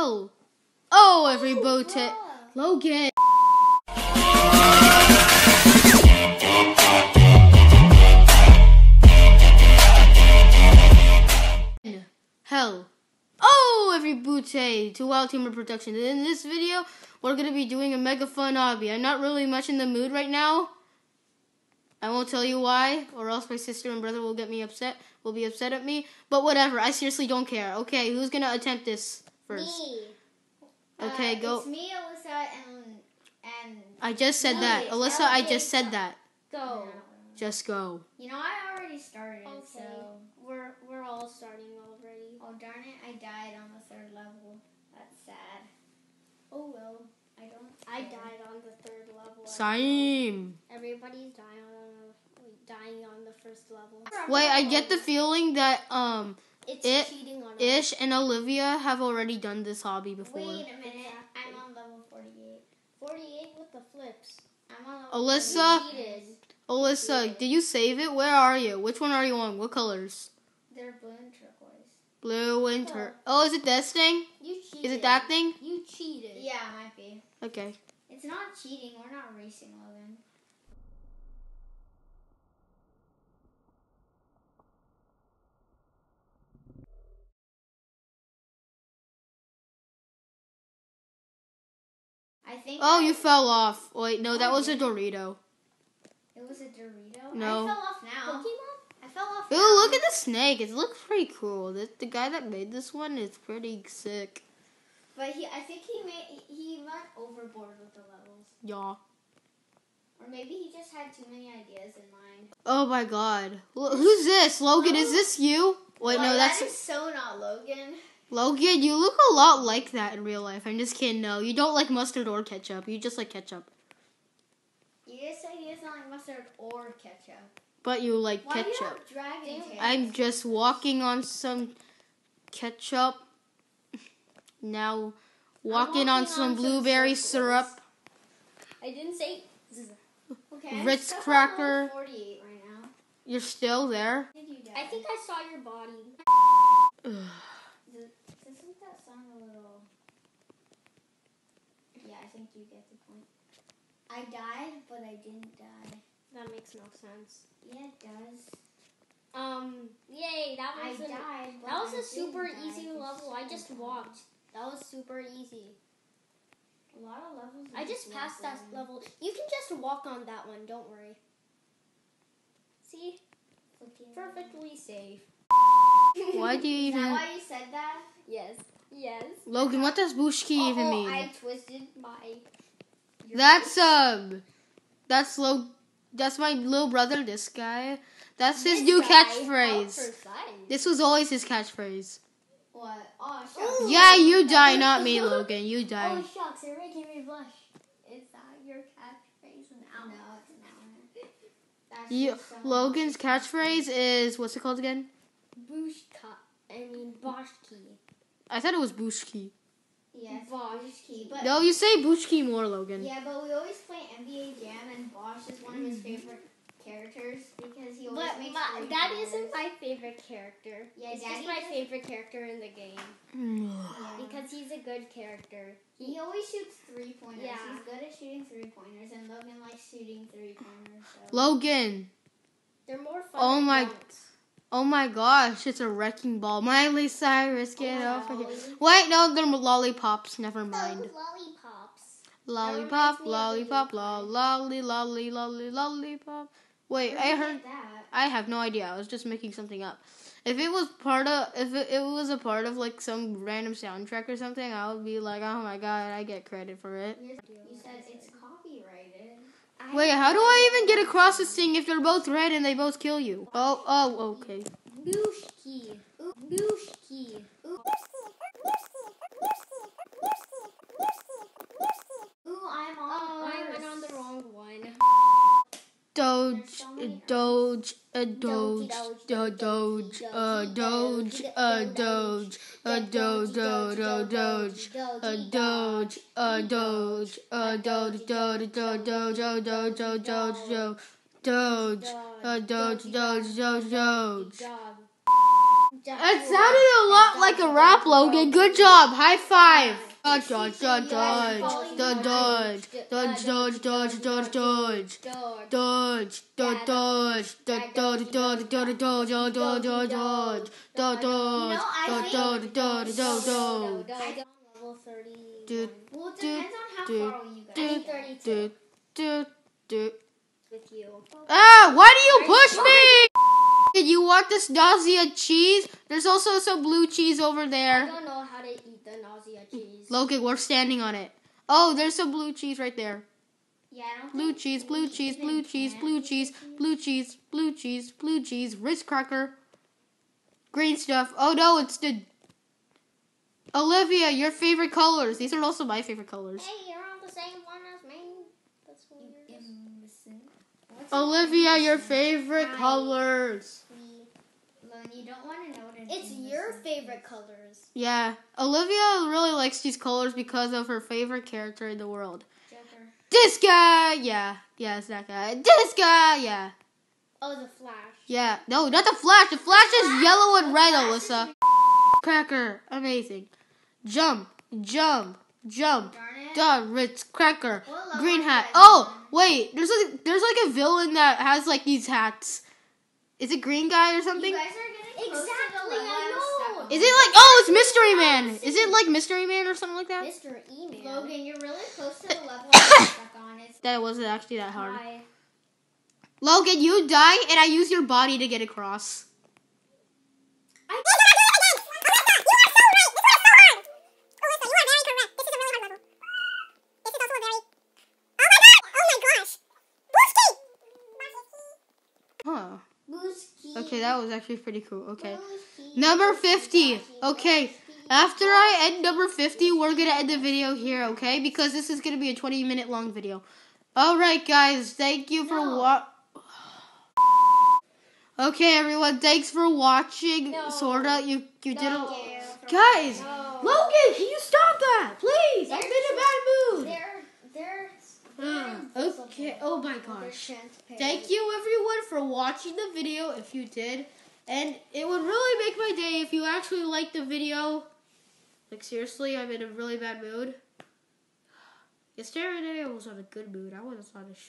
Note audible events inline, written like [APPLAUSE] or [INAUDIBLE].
hell? Oh, every boat it. Logan. Hell. Oh, every booty to Wild Humor Production. In this video, we're going to be doing a mega fun hobby. I'm not really much in the mood right now. I won't tell you why, or else my sister and brother will get me upset. Will be upset at me. But whatever. I seriously don't care. Okay, who's gonna attempt this first? Me. Okay, Uh, go. It's me, Alyssa, and and I just said No, that, it's Alyssa. I just said that. Go. Just go. you know I already started. Okay. So We're we're all starting already. oh darn it, I died on the third level. That's sad. Oh well, I don't. I care. died on the third level. Same. Everybody's dying on the, dying on the first level. Wait, I get the feeling that um It's It- cheating on. Ish and Olivia have already done this hobby before. Wait a minute, Exactly. I'm on level forty-eight. 48 with the flips. I'm on level Alyssa? 48. Cheated. Alyssa, did you save it? Where are you? Which one are you on? What colors? They're blue and turquoise. Blue and turquoise. Oh, is it this thing? You cheated. Is it that thing? You cheated. Yeah, it might be. Okay. It's not cheating. We're not racing, Logan. Think. Oh, I- you fell off. Wait, no, that was a Dorito. It was a Dorito. No. I fell off now. Pokemon? I fell off. Ooh, now. look at the snake. It looks pretty cool. The, the guy that made this one is pretty sick. But he, I think he made he went overboard with the levels, Yeah. or maybe he just had too many ideas in mind. Oh my god. L- who's this? Logan, is oh. this you? Wait, no, that's that is so not Logan. Logan. You look a lot like that in real life. I'm just kidding. No, you don't like mustard or ketchup. You just like ketchup. You just said he doesn't like mustard or ketchup. But you like Why do you ketchup. have dragon tails? I'm just walking on some ketchup. [LAUGHS] Now, walking, walking on on some some blueberry circles. syrup. I didn't say. okay, I'm Ritz cracker. Forty-eight right now. You're still there. Did you die? I think I saw your body. [SIGHS] [SIGHS] [SIGHS] Ugh. Doesn't that sound a little? Yeah, I think you get the point. I died, but I didn't die. That makes no sense. Yeah, it does. Um, yay, that I was a, died. That was I a super die easy for level. I just time. walked. That was super easy. A lot of levels. I just passed that walking. level. You can just walk on that one. Don't worry. See, Flicking. perfectly safe. Why do you even Is that even, why you said that? Yes. Yes. Logan? What does Bushki even oh, mean? I twisted my. That's um, that's low. That's my little brother. This guy. That's his This new guy, how catchphrase. This was always his catchphrase. What? Oh shucks. Ooh. Yeah, you die, not me, Logan. You die. Oh shucks! You're making me blush. Is that your catchphrase now? No, it's not. That's You, Logan's catchphrase is what's it called again? Bushka. I mean Boshki. I thought it was Bushki. Yes, Bosh. Boschke. But No, you say Bushki more, Logan. yeah, but we always play NBA Jam, and Bosh is one of his mm-hmm. favorite characters because he always But makes. my, three that pointers. isn't my favorite character. Yeah, it's Daddy just my does- favorite character in the game [SIGHS] Yeah. because he's a good character. He always shoots three pointers. Yeah. He's good at shooting three pointers, and Logan likes shooting three pointers. So. Logan. They're more fun. Oh my- dunks. Oh my gosh, it's a wrecking ball. Miley Cyrus, get Oh, over here. Wait, no, they're lollipops. Never mind. Lollipops. Lollipop, lollipop, the lolly, lolly, lolly, lollipop. Wait, I heard. I have no idea. I was just making something up. If it was part of, if it, it was a part of like some random soundtrack or something, I would be like, oh my god, I get credit for it. You said it's copyrighted. Wait, how do I even get across this thing if they're both red and they both kill you? Oh, oh, okay. Bushki. Bushki. Ooh, I'm on. Oh, I went first. on the wrong one. Doge, a Doge, a Doge, a Doge, a Doge, a Doge, a Doge, a Doge, a Doge, a Doge, Doge, Doge, Doge, Doge, Doge, Doge, Doge, a Doge, Doge, Doge, Doge. Dog. It sounded a lot like a rap, Logan. Good job. High five. Dodge, dodge, dodge, dodge, dodge, dodge, dodge, dodge, dodge, dodge, dodge. Dodge. Dodge, dodge, dodge, dodge, dodge, dodge, dodge, dodge, dodge, dodge, dodge, dodge, dodge, dodge, dodge, dodge, dodge, dodge. I don't level 30. Dude, Well, it dude, depends on how dude, far you guys dude, are dude, dude, dude. with you. Ah, why do you push me? Did you want this nausea cheese? There's also some blue cheese over I there. don't know how to eat the nausea cheese. Logan, we're standing on it. Oh, there's some blue cheese right there. Yeah, I don't Blue cheese, blue cheese, blue cheese, blue cheese, blue cheese, blue cheese, blue cheese, Ritz cracker, green stuff. Oh no, it's the Olivia. Your favorite colors. These are also my favorite colors. Hey, you're on the same one as me. That's weird. Olivia, your favorite Hi. colors. Lone, you don't want to know what an It's your favorite colors. Yeah, Olivia really likes these colors because of her favorite character in the world. Joker. This guy. Yeah, yeah, it's that guy. This guy. Yeah, Oh, the Flash. yeah. No, not the Flash. The Flash is Flash- yellow and red, Alyssa. Cracker, amazing. Jump, jump, jump. Darn it. Done. Ritz cracker. Green hat. Oh, wait. There's like there's like a villain that has like these hats. Is it Green Guy or something? You guys are getting close to Exactly, I know. Is it like oh, it's Mystery Man? Is it like Mystery Man or something like that? Mr. E-Man. Logan, you're really close to the level I'm stuck on. It's That wasn't actually that hard. high. Logan, you die, and I use your body to get across. I- [LAUGHS] Huh. Okay, that was actually pretty cool. Okay. Number 50. Okay. After I end number 50, we're going to end the video here, okay? Because this is going to be a 20 minute long video. All right, guys. Thank you for No. what. Okay, everyone. Thanks for watching. No. Sorta. You you did a. Guys, No. Logan, can you stop that, please? I'm in a bad mood. Ah, okay. Oh my gosh. Thank you everyone for watching the video if you did. And it would really make my day if you actually liked the video. Like seriously, I'm in a really bad mood. Yesterday I was on a good mood. I was on a